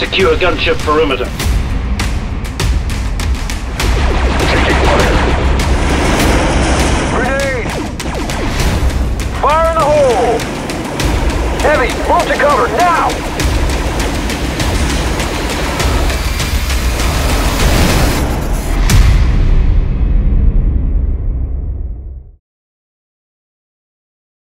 Secure gunship perimeter. Taking fire. Grenade! Fire in the hole! Heavy, move to cover, now!